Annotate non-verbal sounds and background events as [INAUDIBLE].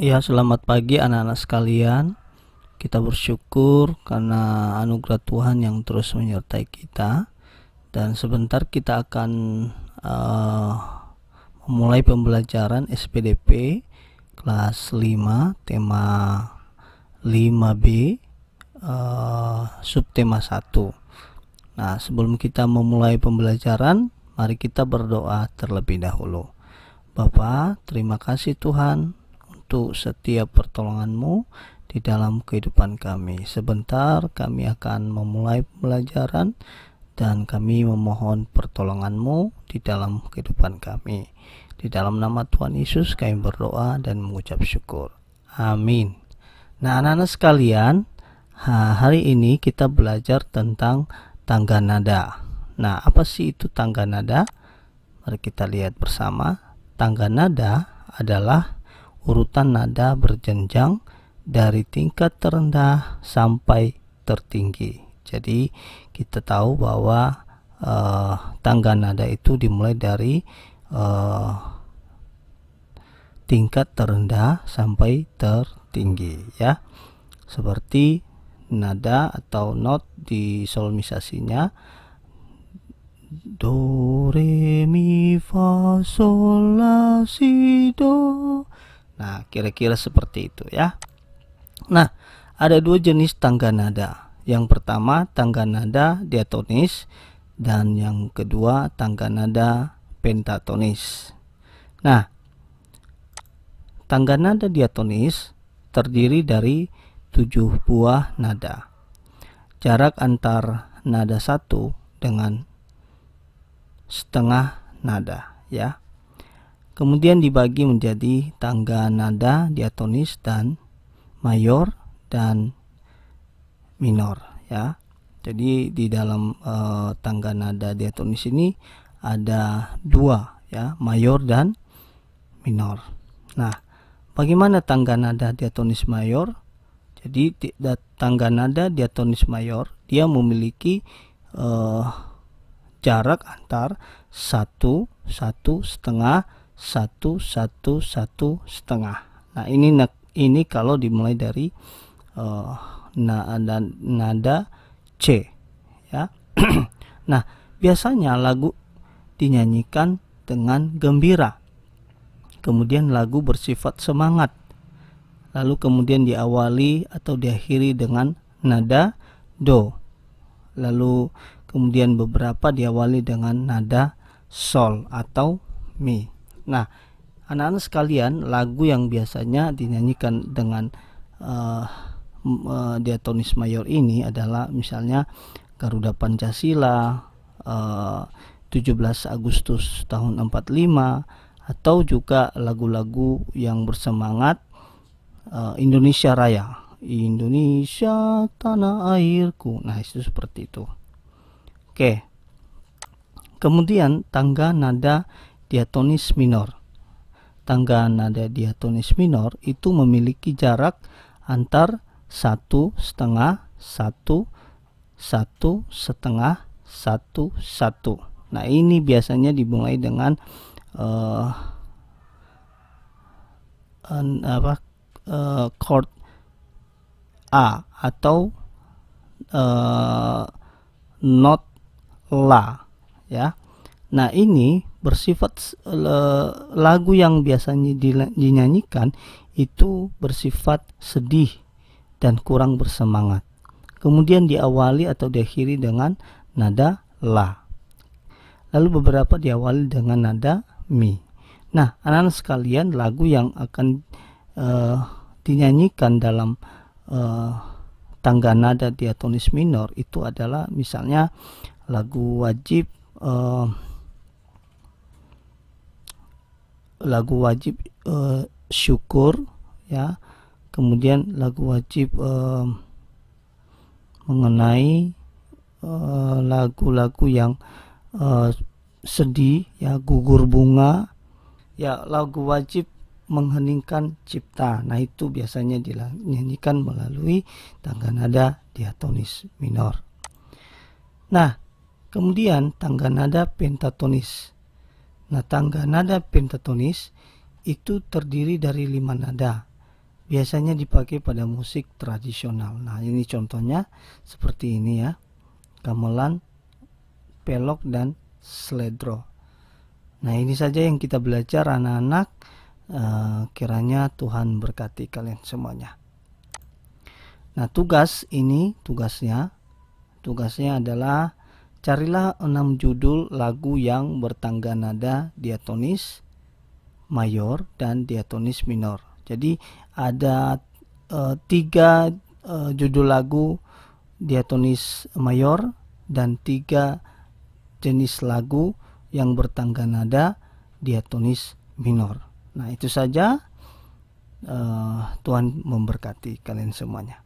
Ya, selamat pagi anak-anak sekalian. Kita bersyukur karena anugerah Tuhan yang terus menyertai kita. Dan sebentar kita akan uh, memulai pembelajaran SPDP kelas 5 tema 5B uh, subtema 1. Nah, sebelum kita memulai pembelajaran, mari kita berdoa terlebih dahulu. Bapak, terima kasih Tuhan untuk setiap pertolonganmu di dalam kehidupan kami. Sebentar kami akan memulai pembelajaran dan kami memohon pertolonganmu di dalam kehidupan kami. Di dalam nama Tuhan Yesus kami berdoa dan mengucap syukur. Amin. Nah anak-anak sekalian, hari ini kita belajar tentang tangga nada. Nah apa sih itu tangga nada? Mari kita lihat bersama. Tangga nada adalah urutan nada berjenjang dari tingkat terendah sampai tertinggi. Jadi kita tahu bahwa uh, tangga nada itu dimulai dari uh, tingkat terendah sampai tertinggi ya. Seperti nada atau not di solmisasinya do re mi fa sol la si do Nah, kira-kira seperti itu ya. Nah, ada dua jenis tangga nada. Yang pertama tangga nada diatonis dan yang kedua tangga nada pentatonis. Nah, tangga nada diatonis terdiri dari tujuh buah nada. Jarak antar nada satu dengan setengah nada ya kemudian dibagi menjadi tangga nada diatonis dan mayor dan minor ya. Jadi di dalam uh, tangga nada diatonis ini ada dua ya mayor dan minor. Nah bagaimana tangga nada diatonis mayor? Jadi tangga nada diatonis mayor dia memiliki uh, jarak antar satu satu setengah satu satu satu setengah. Nah ini ini kalau dimulai dari uh, nada nada C ya. [CLEARS THROAT] Nah biasanya lagu dinyanyikan dengan gembira. Kemudian lagu bersifat semangat. Lalu kemudian diawali atau diakhiri dengan nada do. Lalu kemudian beberapa diawali dengan nada sol atau mi Nah, anak-anak sekalian, lagu yang biasanya dinyanyikan dengan uh, uh, diatonis mayor ini adalah misalnya Garuda Pancasila, uh, 17 Agustus tahun 45 atau juga lagu-lagu yang bersemangat uh, Indonesia Raya. Indonesia tanah airku. Nah, itu seperti itu. Oke. Kemudian tangga nada diatonis minor. Tangga nada diatonis minor itu memiliki jarak antar satu setengah satu satu setengah satu satu. Nah ini biasanya dimulai dengan uh, apa uh, chord A atau uh, not la ya. Nah ini bersifat lagu yang biasanya dinyanyikan itu bersifat sedih dan kurang bersemangat. Kemudian diawali atau diakhiri dengan nada la. Lalu beberapa diawali dengan nada mi. Nah, anak-anak sekalian, lagu yang akan uh, dinyanyikan dalam uh, tangga nada diatonis minor itu adalah misalnya lagu wajib uh, lagu wajib uh, syukur ya. Kemudian lagu wajib uh, mengenai eh, lagu-lagu uh, yang uh, sedih ya gugur bunga ya lagu wajib mengheningkan cipta. Nah itu biasanya dinyanyikan melalui tangga nada diatonis minor. Nah kemudian tangga nada pentatonis Nah, tangga nada pentatonis itu terdiri dari lima nada. biasanya dipakai pada musik tradisional. Nah, ini contohnya seperti ini ya. Gamelan, pelok dan sledro. Nah, ini saja yang kita belajar anak-anak. Uh, kiranya Tuhan berkati kalian semuanya. Nah, tugas ini tugasnya tugasnya adalah carilah enam judul lagu yang bertangga nada diatonis mayor dan diatonis minor. Jadi ada uh, tiga uh, judul lagu diatonis mayor dan tiga jenis lagu yang bertangga nada diatonis minor. Nah, itu saja uh, Tuhan memberkati kalian semuanya.